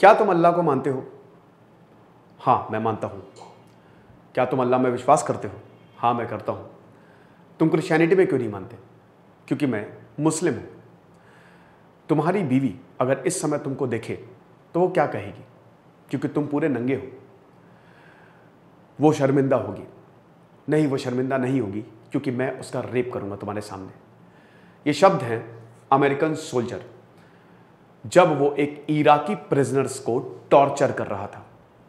क्या तुम अल्लाह को मानते हो? हाँ मैं मानता हूँ। क्या तुम अल्लाह में विश्वास करते हो? हाँ मैं करता हूँ। तुम क्रिश्चियनिटी में क्यों नहीं मानते? क्योंकि मैं मुस्लिम हूँ। तुम्हारी बीवी अगर इस समय तुमको देखे तो वो क्या कहेगी? क्योंकि तुम पूरे नंगे हो। वो शर्मिंदा होगी। नहीं, वो शर्मिंदा नहीं होगी, क्योंकि मैं उसका रेप करूँगा तुम्हारे सामने। ये शब्द हैं अमेरिकन सोल्जर जब वो एक इराकी प्रिजनर्स को टॉर्चर कर रहा था।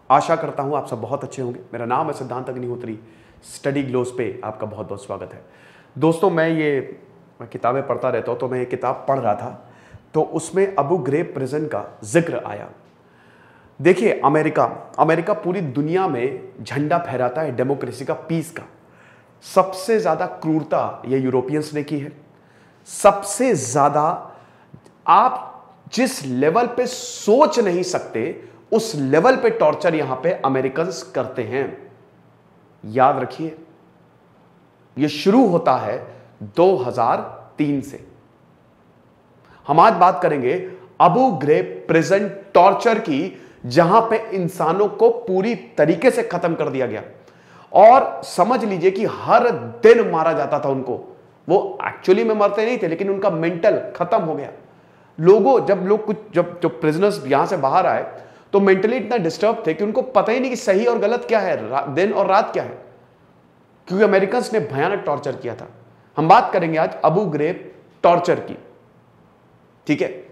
आशा करता हूँ आप सब बहुत अच्छे होंगे। मेरा नाम है सिद्धांत अग्निहोत्री। स्टडी ग्लोस पे आपका बहुत बहुत स्वागत है। दोस्तों, मैं ये मैं किताबें पढ़ता रहता हूँ तो मैं ये किताब पढ़ रहा था तो उसमें अबू ग्रेब प्रिजन का ज़िक्र आया। देखिए, अमेरिका अमेरिका पूरी दुनिया में झंडा फहराता है डेमोक्रेसी का पीस का। सबसे ज़्यादा क्रूरता ये यूरोपियंस ने की है। सबसे ज़्यादा आप जिस लेवल पे सोच नहीं सकते, उस लेवल पे टॉर्चर यहाँ पे अमेरिकन करते हैं। याद रखिए यह शुरू होता है 2003 से। हम आज बात करेंगे अबू ग्रे प्रेजेंट टॉर्चर की, जहाँ पे इंसानों को पूरी तरीके से खत्म कर दिया गया। और समझ लीजिए कि हर दिन मारा जाता था उनको। वो एक्चुअली में मरते नहीं थे, लेकिन उनका मेंटल खत्म हो गया। लोगों, जब लोग कुछ, जब जो प्रिजनर्स यहाँ से बाहर आए तो मेंटली इतना डिस्टर्ब थे कि उनको पता ही नहीं कि सही और गलत क्या है दिन और रात क्या है। क्योंकि अमेरिकन ने भयानक टॉर्चर किया था। हम बात करेंगे आज अबू ग्रेब टॉर्चर की। ठीक है?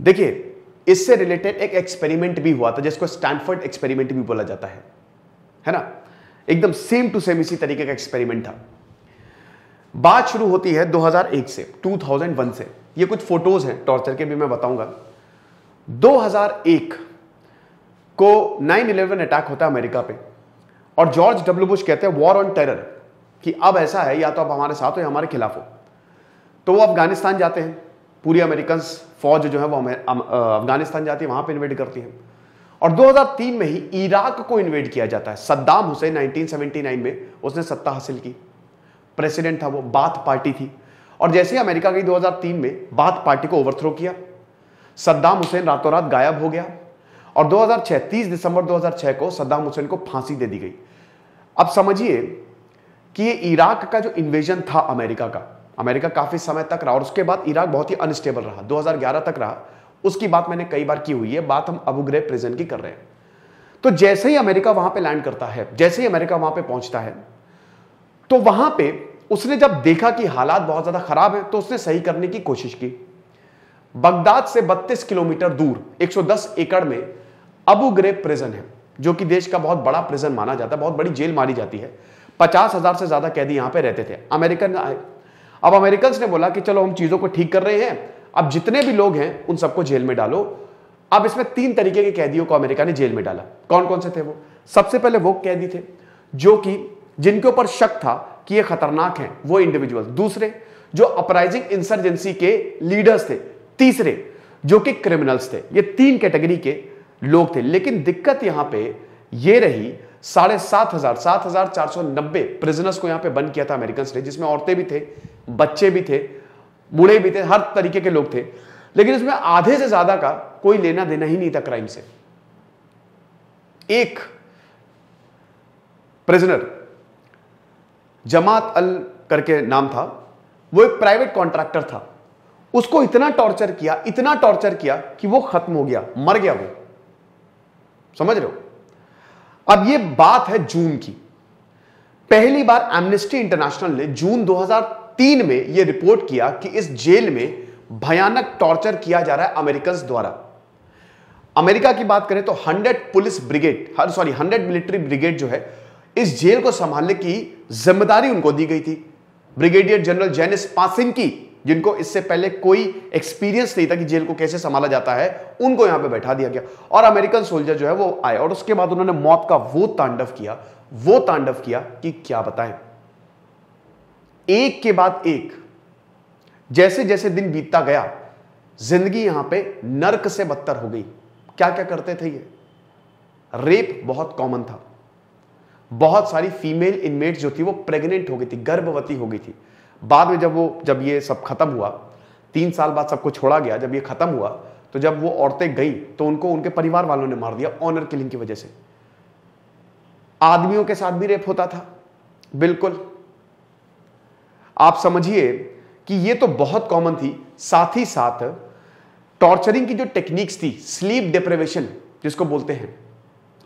देखिए, इससे रिलेटेड एक एक्सपेरिमेंट भी हुआ था, जिसको स्टैनफोर्ड एक्सपेरिमेंट भी बोला जाता है। है ना? एकदम सेम टू सेम इसी तरीके का एक्सपेरिमेंट था। बात शुरू होती है 2001 से 2001 से। ये कुछ फ़ोटोज़ हैं, टॉर्चर के भी मैं बताऊँगा। 2001 को 9/11 अटैक होता है अमेरिका पे, और जॉर्ज डब्ल्यू बुश कहते हैं वॉर ऑन टेरर कि अब ऐसा है, या तो आप हमारे साथ हो या हमारे खिलाफ हो। तो वो अफ़गानिस्तान जाते हैं, पूरी अमेरिकन फौज जो है वो अफ़गानिस्तान जाती है, वहाँ पर इन्वेट करती है। और 2003 में ही इराक को इन्वेट किया जाता है, सद्दाम हुसैन 1979 में उसने सत्ता हासिल की। प्रेसिडेंट था वो, बात पार्टी थी। और जैसे ही अमेरिका गई 2003 में, बात पार्टी को ओवरथ्रो किया। सद्दाम हुसैन रातों रात गायब हो गया। और 2006 30 दिसंबर 2006 को सद्दाम हुसैन को फांसी दे दी गई। अब समझिए कि ये इराक का जो इन्वेजन था अमेरिका का, अमेरिका काफ़ी समय तक रहा और उसके बाद इराक बहुत ही अनस्टेबल रहा 2011 तक रहा। उसकी बात मैंने कई बार की हुई है, बात हम अबू ग्रेब प्रिजन की कर रहे हैं। तो जैसे ही अमेरिका वहाँ पे लैंड करता है, जैसे ही अमेरिका वहाँ पे पहुँचता है तो वहाँ पे उसने जब देखा कि हालात बहुत ज़्यादा खराब है तो उसने सही करने की कोशिश की। बगदाद से 32 किलोमीटर दूर 110 एकड़ में अबू ग्रेब प्रिजन है, जो कि देश का बहुत बड़ा प्रिजन माना जाता है, बहुत बड़ी जेल मानी जाती है। पचास हज़ार से ज़्यादा कैदी यहाँ पे रहते थे। अमेरिकन आए। अब अमेरिकन ने बोला कि चलो, हम चीज़ों को ठीक कर रहे हैं, अब जितने भी लोग हैं, उन सबको जेल में डालो। अब इसमें तीन तरीके के कैदियों को अमेरिका ने जेल में डाला। कौन कौन से थे वो? सबसे पहले वो कैदी थे, जो कि जिनके ऊपर शक था कि ये खतरनाक हैं, वो इंडिविजुअल दूसरे, जो अपराइजिंग इंसर्जेंसी के लीडर्स थे। तीसरे, जो कि क्रिमिनल्स थे। ये तीन कैटेगरी के लोग थे। लेकिन दिक्कत यहाँ पे ये रही, साढ़े सात हज़ार सात हज़ार चार सौ नब्बे प्रिजनर्स को यहाँ पे बंद किया था अमेरिकन ने, जिसमें औरतें भी थे, बच्चे भी थे, बूढ़े भी थे, हर तरीके के लोग थे। लेकिन इसमें आधे से ज़्यादा का कोई लेना देना ही नहीं था क्राइम से। एक प्रिजनर जमात अल करके नाम था। वो एक प्राइवेट कॉन्ट्रैक्टर था। उसको इतना टॉर्चर किया, इतना टॉर्चर किया कि वो खत्म हो गया, मर गया वो। समझ रहे हो? अब ये बात है जून की। पहली बार एमनेस्टी इंटरनेशनल ने जून 2003 में यह रिपोर्ट किया कि इस जेल में भयानक टॉर्चर किया जा रहा है अमेरिकन द्वारा। अमेरिका की बात करें तो 100 police brigade sorry 100 military brigade जो है इस जेल को संभालने की ज़िम्मेदारी उनको दी गई थी। ब्रिगेडियर जनरल जैनिस पासिंग की जिनको इससे पहले कोई एक्सपीरियंस नहीं था कि जेल को कैसे संभाला जाता है, उनको यहाँ पे बैठा दिया गया। और अमेरिकन सोल्जर जो है वो आए और उसके बाद उन्होंने मौत का वो तांडव किया, वो तांडव किया कि क्या बताएँ। एक के बाद एक, जैसे जैसे दिन बीतता गया, ज़िंदगी यहाँ पे नर्क से बदतर हो गई। क्या क्या करते थे ये? रेप बहुत कॉमन था। बहुत सारी फीमेल इनमेट जो थी, वो प्रेग्नेंट हो गई थी, गर्भवती हो गई थी। बाद में जब वो, जब ये सब खत्म हुआ, तीन साल बाद सबको छोड़ा गया, जब ये खत्म हुआ तो जब वो औरतें गई तो उनको, उनके परिवार वालों ने मार दिया ऑनर किलिंग की वजह से। आदमियों के साथ भी रेप होता था। बिल्कुल। आप समझिए कि ये तो बहुत कॉमन थी। साथ ही साथ टॉर्चरिंग की जो टेक्निक्स थी स्लीप डिप्रेवेशन जिसको बोलते हैं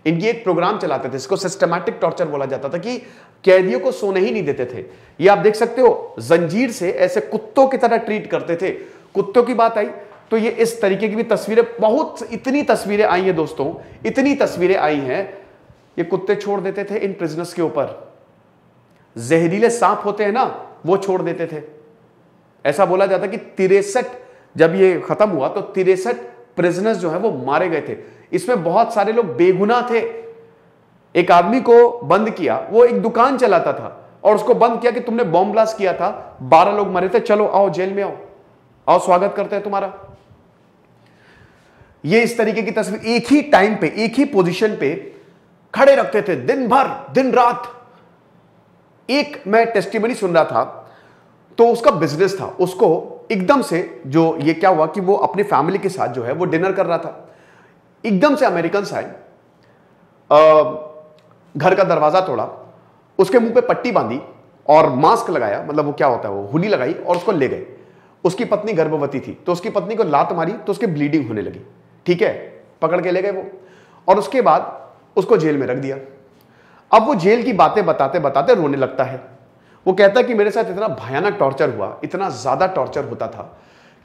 इनकी एक प्रोग्राम चलाते थे इसको सिस्टमैटिक टॉर्चर बोला जाता था कि कैदियों को सोने ही नहीं देते थे। ये आप देख सकते हो, जंजीर से ऐसे कुत्तों की तरह ट्रीट करते थे। कुत्तों की बात आई तो ये इस तरीके की भी तस्वीरें, बहुत इतनी तस्वीरें आई हैं दोस्तों, इतनी तस्वीरें आई हैं। ये कुत्ते छोड़ देते थे इन प्रिजनर्स के ऊपर। जहरीले सांप होते हैं ना, वो छोड़ देते थे। ऐसा बोला जाता कि तिरसठ, जब ये खत्म हुआ तो तिरसठ प्रिजनर्स जो है वो मारे गए थे। इसमें बहुत सारे लोग बेगुना थे। एक आदमी को बंद किया, वो एक दुकान चलाता था और उसको बंद किया कि तुमने बॉम्ब ब्लास्ट किया था, बारह लोग मरे थे, चलो आओ जेल में आओ। आओ, स्वागत करते हैं तुम्हारा। ये इस तरीके की तस्वीर एक ही टाइम पे, एक ही पोजीशन पे खड़े रखते थे, दिन भर, दिन रात। एक मैं टेस्टिमनी सुन रहा था तो उसका बिज़नेस था, उसको एकदम से जो ये क्या हुआ कि वो अपनी फैमिली के साथ जो है वो डिनर कर रहा था। एकदम से अमेरिकन आए घर का दरवाज़ा तोड़ा, उसके मुँह पे पट्टी बांधी और मास्क लगाया मतलब वो क्या होता है, वो हुडी लगाई और उसको ले गए। उसकी पत्नी गर्भवती थी तो उसकी पत्नी को लात मारी तो उसकी ब्लीडिंग होने लगी, ठीक है? पकड़ के ले गए वो। और उसके बाद उसको जेल में रख दिया। अब वो जेल की बातें बताते बताते रोने लगता है। वो कहता है कि मेरे साथ इतना भयानक टॉर्चर हुआ, इतना ज़्यादा टॉर्चर होता था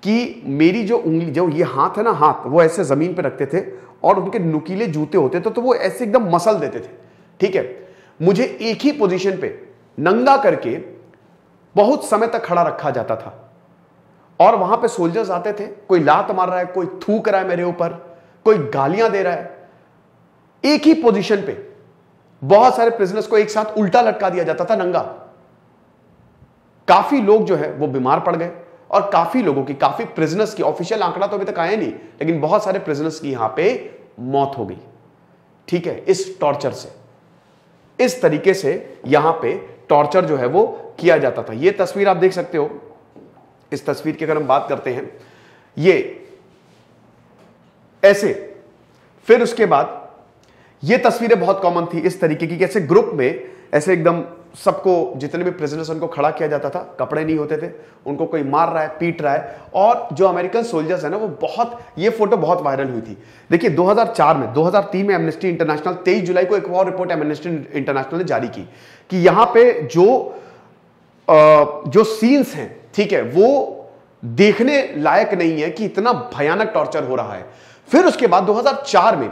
कि मेरी जो उंगली, जो ये हाथ है ना हाथ, वो ऐसे ज़मीन पे रखते थे और उनके नुकीले जूते होते थे तो वो ऐसे एकदम मसल देते थे। ठीक है? मुझे एक ही पोजीशन पे नंगा करके बहुत समय तक खड़ा रखा जाता था। और वहाँ पे सोल्जर्स आते थे, कोई लात मार रहा है, कोई थूक रहा है मेरे ऊपर, कोई गालियाँ दे रहा है। एक ही पोजीशन पे बहुत सारे प्रिजनर्स को एक साथ उल्टा लटका दिया जाता था, नंगा। काफ़ी लोग जो है, वो बीमार पड़ गए और काफ़ी लोगों की, काफ़ी प्रिजनर्स की ऑफिशियल आंकड़ा तो अभी तक आया नहीं, लेकिन बहुत सारे प्रिजनर्स की यहाँ पे मौत हो गई। ठीक है, इस टॉर्चर से। इस तरीके से यहाँ पे टॉर्चर जो है, वो किया जाता था। ये तस्वीर आप देख सकते हो। इस तस्वीर की अगर हम बात करते हैं, ये ऐसे। फिर उसके बाद ये तस्वीरें बहुत कॉमन थी इस तरीके की कैसे ग्रुप में, ऐसे एकदम सबको जितने भी प्रेसिडेंट्स उनको खड़ा किया जाता था। कपड़े नहीं होते थे। उनको कोई मार रहा है पीट रहा है। और जो अमेरिकन सोल्जर्स है ना वो बहुत ये फ़ोटो बहुत वायरल हुई थी। देखिए 2004 में 2003 में एमनेस्टी इंटरनेशनल 23 जुलाई को एक और रिपोर्ट एमनेस्टी इंटरनेशनल ने जारी की कि यहाँ पे जो आ, जो सीन्स हैं ठीक है वो देखने लायक नहीं है कि इतना भयानक टॉर्चर हो रहा है। फिर उसके बाद 2004 में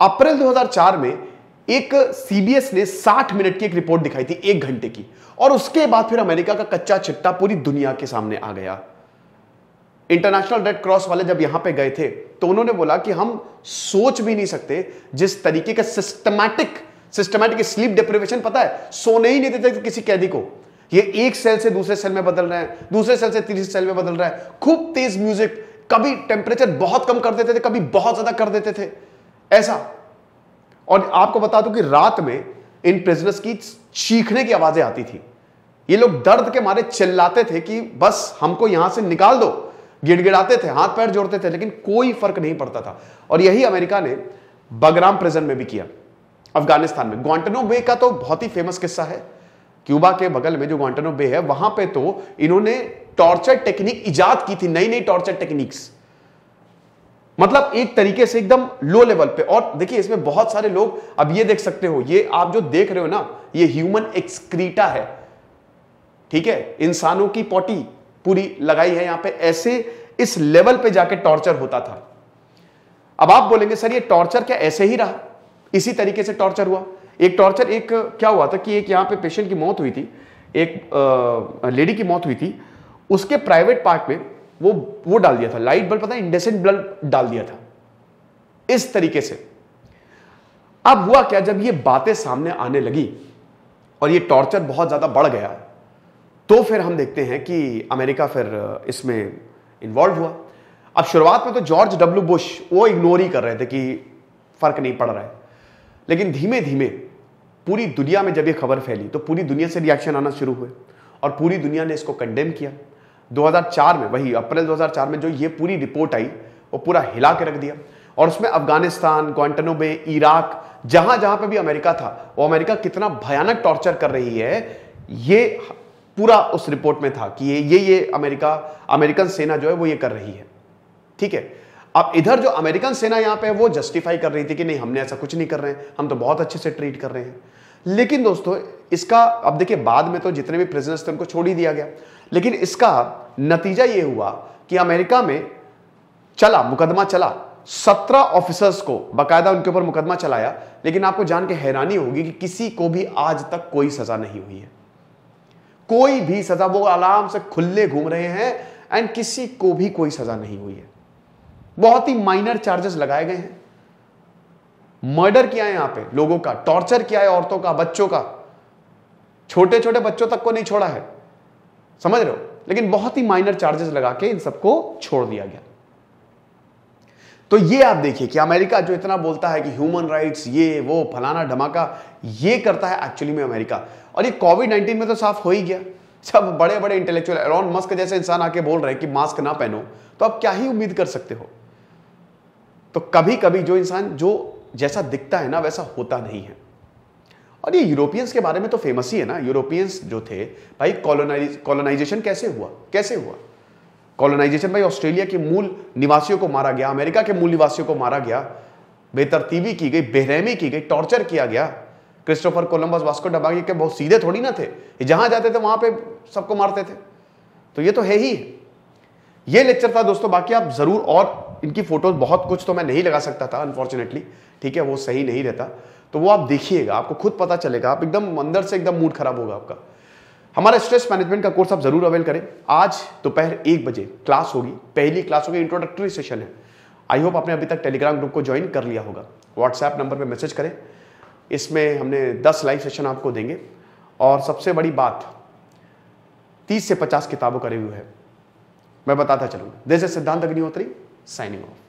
अप्रैल 2004 में एक सीबीएस ने 60 मिनट की एक रिपोर्ट दिखाई थी, एक घंटे की। और उसके बाद फिर अमेरिका का कच्चा चिट्टा पूरी दुनिया के सामने आ गया। इंटरनेशनल रेड क्रॉस वाले जब यहाँ पे गए थे तो उन्होंने बोला कि हम सोच भी नहीं सकते जिस तरीके का सिस्टमैटिक सिस्टमैटिक स्लीप डिप्रिवेशन पता है, सोने ही नहीं देते किसी कैदी को। ये एक सेल से दूसरे सेल में बदल रहे हैं, दूसरे सेल से तीसरे सेल में बदल रहा है। खूब तेज म्यूज़िक कभी टेम्परेचर बहुत कम कर देते थे, कभी बहुत ज़्यादा कर देते थे। ऐसा और आपको बता दूँ कि रात में इन प्रिजनर्स की चीखने की आवाज़ें आती थी। ये लोग दर्द के मारे चिल्लाते थे कि बस हमको यहाँ से निकाल दो। गिड़गिड़ाते थे, हाथ पैर जोड़ते थे, लेकिन कोई फ़र्क नहीं पड़ता था। और यही अमेरिका ने बगराम प्रिजन में भी किया, अफ़गानिस्तान में। ग्वांटनो बे का तो बहुत ही फ़ेमस किस्सा है। क्यूबा के बगल में जो ग्वांटनो बे है, वहाँ पे तो इन्होंने टॉर्चर टेक्निक इजाद की थी नई नई टॉर्चर टेक्निक्स मतलब एक तरीके से एकदम लो लेवल पे। और देखिए, इसमें बहुत सारे लोग अब ये देख सकते हो, ये आप जो देख रहे हो ना, ये ह्यूमन एक्सक्रीटा है। ठीक है? इंसानों की पॉटी पूरी लगाई है यहाँ पे। ऐसे इस लेवल पे जाके टॉर्चर होता था। अब आप बोलेंगे, सर, ये टॉर्चर क्या ऐसे ही रहा? इसी तरीके से टॉर्चर हुआ। एक टॉर्चर एक क्या हुआ था कि एक यहाँ पे पेशेंट की मौत हुई थी। एक लेडी की मौत हुई थी। उसके प्राइवेट पार्ट में वो वो डाल दिया था। लाइट बल्ब पता है इंडेसेंट बल्ब डाल दिया था। इस तरीके से। अब हुआ क्या, जब ये बातें सामने आने लगी और ये टॉर्चर बहुत ज़्यादा बढ़ गया तो फिर हम देखते हैं कि अमेरिका फिर इसमें इन्वॉल्व हुआ। अब शुरुआत में तो जॉर्ज डब्ल्यू बुश वो इग्नोर ही कर रहे थे कि फ़र्क नहीं पड़ रहा है। लेकिन धीमे धीमे पूरी दुनिया में जब ये खबर फैली तो पूरी दुनिया से रिएक्शन आना शुरू हुए और पूरी दुनिया ने इसको कंडेम किया। 2004 में, वही अप्रैल 2004 में जो ये पूरी रिपोर्ट आई, वो पूरा हिला के रख दिया। और उसमें अफ़गानिस्तान ग्वांटनोबे इराक, जहाँ जहाँ पे भी अमेरिका था, वो अमेरिका कितना भयानक टॉर्चर कर रही है, ये पूरा उस रिपोर्ट में था कि ये ये ये अमेरिका, अमेरिकन सेना जो है वो ये कर रही है। ठीक है? अब इधर जो अमेरिकन सेना यहाँ पे वो जस्टिफाई कर रही थी कि नहीं, हमने ऐसा कुछ नहीं कर रहे हैं, हम तो बहुत अच्छे से ट्रीट कर रहे हैं। लेकिन दोस्तों, इसका, अब देखिए, बाद में तो जितने भी प्रेसिडेंट्स थे, उनको छोड़ ही दिया गया। लेकिन इसका नतीजा ये हुआ कि अमेरिका में चला, मुकदमा चला। सत्रह ऑफिसर्स को बकायदा उनके ऊपर मुकदमा चलाया, लेकिन आपको जान के हैरानी होगी कि किसी को भी आज तक कोई सजा नहीं हुई है। कोई भी सजा, वो आराम से खुले घूम रहे हैं एंड किसी को भी कोई सजा नहीं हुई है। बहुत ही माइनर चार्जेस लगाए गए हैं। मर्डर किया है यहाँ पे लोगों का टॉर्चर किया है औरतों का, बच्चों का। छोटे छोटे बच्चों तक को नहीं छोड़ा है। समझ रहे हो? लेकिन बहुत ही माइनर चार्जेस लगा के इन सबको छोड़ दिया गया। तो ये आप देखिए कि अमेरिका जो इतना बोलता है कि ह्यूमन राइट्स ये, वो, फलाना धमाका, ये करता है एक्चुअली में अमेरिका। और ये कोविड नाइन्टीन में तो साफ़ हो ही गया। सब बड़े बड़े इंटेलेक्चुअल एलॉन मस्क जैसे इंसान आके बोल रहे हैं कि मास्क ना पहनो तो आप क्या ही उम्मीद कर सकते हो? तो कभी कभी जो इंसान, जो जैसा दिखता है ना, वैसा होता नहीं है। और ये यूरोपियंस के बारे में तो फ़ेमस ही है ना। यूरोपियंस जो थे, भाई कॉलोनाइज कॉलोनाइजेशन कैसे हुआ? कैसे हुआ? कॉलोनाइजेशन भाई ऑस्ट्रेलिया के मूल निवासियों को मारा गया अमेरिका के मूल निवासियों को मारा गया, बेतरतीबी की गई, बेरहमी की गई टॉर्चर किया गया। क्रिस्टोफर कोलंबस वास्को डबागी के बहुत सीधे थोड़ी ना थे। जहाँ जाते थे, वहाँ पे सबको मारते थे। तो ये तो है ही। ये लेक्चर था दोस्तों, बाकी आप ज़रूर और इनकी फ़ोटोज़ बहुत कुछ तो मैं नहीं लगा सकता था अनफॉर्चुनेटली ठीक है, वो सही नहीं रहता। तो वो आप देखिएगा, आपको खुद पता चलेगा, आप एकदम अंदर से एकदम मूड खराब होगा आपका। हमारा स्ट्रेस मैनेजमेंट का कोर्स आप ज़रूर अवेल करें। आज दोपहर एक बजे क्लास होगी, पहली क्लास होगी इंट्रोडक्टरी सेशन है। आई होप आपने अभी तक टेलीग्राम ग्रुप को ज्वाइन कर लिया होगा। व्हाट्सएप नंबर पर मैसेज करें। इसमें हमने दस लाइव सेशन आपको देंगे। और सबसे बड़ी बात, तीस से पचास किताबों का रिव्यू है। मैं बताता चलूँगा। दिस इज़ सिद्धांत अग्निहोत्री साइनिंग ऑफ़